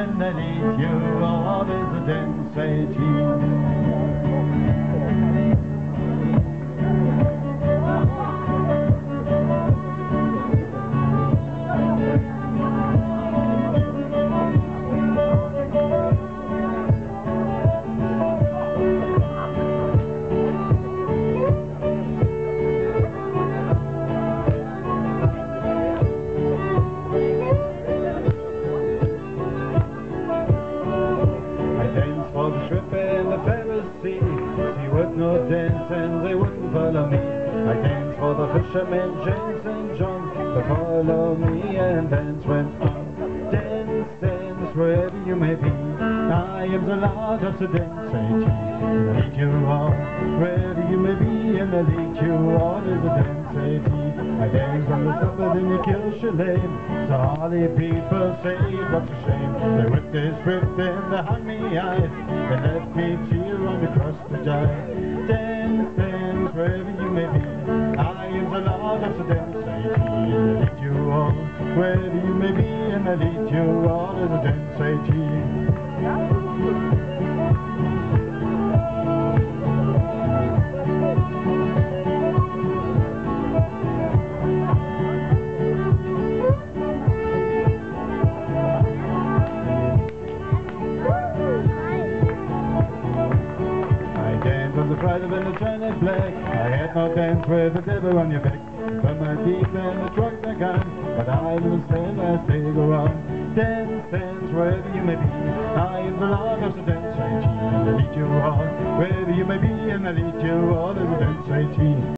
and then queue. you all is a dense 18. She would not dance and they wouldn't follow me. I danced for the fishermen, James and John, to follow me and dance went on. Dance, dance, wherever you may be. I am the Lord of the dance I lead you on, wherever you may be, and I lead you on as a dance. I dance on the Sabbath in the all the people say, what's a shame. They whipped this whip and they hung me high. They left me cheer on the cross to. Dance, dance, wherever you may be. I am the Lord of the dance I lead you on, wherever you may be, and I lead you on as the dance. I the Friday when the China black. I had no dance with the devil on your back. From my deep and the truck I gun, but I will stand as they go on. Dance, dance, wherever you may be. I am the Lord of the dance I lead you on. Wherever you may be, and I lead you on as a dance age.